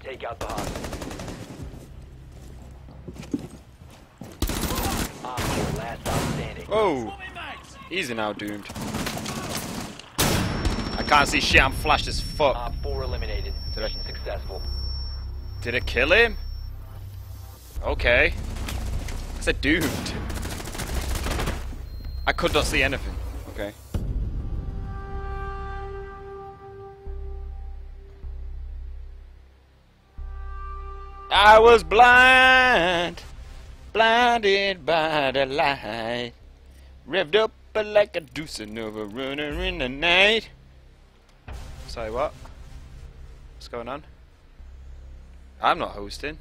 Take out the hostage. Oh! 4, last stop standing. Whoa! Easy now, doomed. I can't see shit. I'm flashed as fuck. Op 4 eliminated. Did I- successful. Did it kill him? Okay. I said doomed. I could not see anything. Okay. I was blind, blinded by the light, revved up like a deuce of a runner in the night. Sorry, what? What's going on? I'm not hosting.